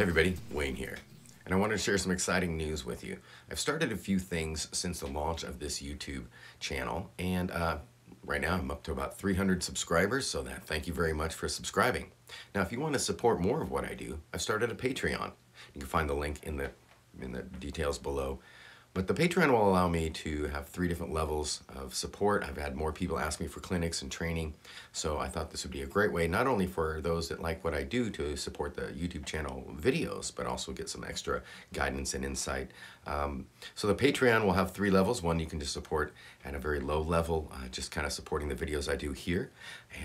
Hey everybody, Wayne here. And I wanted to share some exciting news with you. I've started a few things since the launch of this YouTube channel, and uh, right now I'm up to about 300 subscribers, so that thank you very much for subscribing. Now, if you want to support more of what I do, I've started a Patreon. You can find the link in the in the details below. But the Patreon will allow me to have three different levels of support. I've had more people ask me for clinics and training, so I thought this would be a great way, not only for those that like what I do to support the YouTube channel videos, but also get some extra guidance and insight. Um, so the Patreon will have three levels. One you can just support at a very low level, uh, just kind of supporting the videos I do here.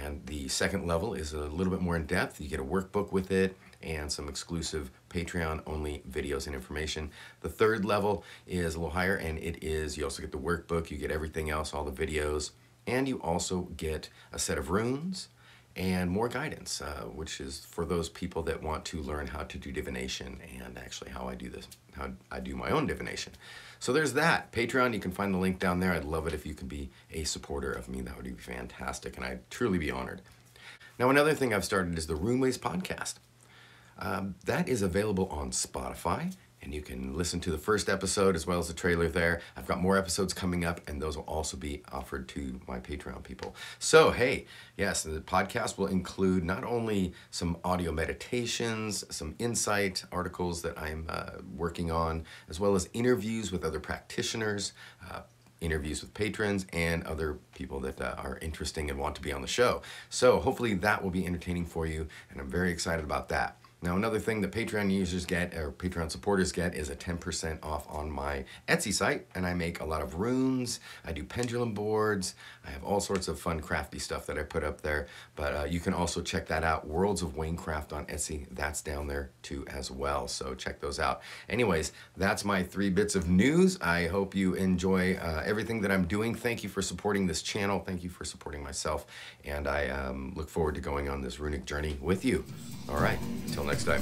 And the second level is a little bit more in depth. You get a workbook with it and some exclusive Patreon only videos and information. The third level is a little higher and it is, you also get the workbook, you get everything else, all the videos, and you also get a set of runes and more guidance, uh, which is for those people that want to learn how to do divination and actually how I do this, how I do my own divination. So there's that. Patreon, you can find the link down there. I'd love it if you could be a supporter of me. That would be fantastic, and I'd truly be honored. Now, another thing I've started is the Runeways podcast. Um, that is available on Spotify, and you can listen to the first episode as well as the trailer there. I've got more episodes coming up, and those will also be offered to my Patreon people. So, hey, yes, the podcast will include not only some audio meditations, some insight articles that I'm uh, working on, as well as interviews with other practitioners. Uh, interviews with patrons and other people that uh, are interesting and want to be on the show. So hopefully that will be entertaining for you, and I'm very excited about that. Now, another thing that Patreon users get, or Patreon supporters get, is a 10% off on my Etsy site. And I make a lot of runes, I do pendulum boards, I have all sorts of fun crafty stuff that I put up there. But uh, you can also check that out, Worlds of Waynecraft on Etsy. That's down there too as well. So check those out. Anyways, that's my three bits of news. I hope you enjoy uh, everything that I'm doing. Thank you for supporting this channel. Thank you for supporting myself. And I um, look forward to going on this runic journey with you. All right, until next time.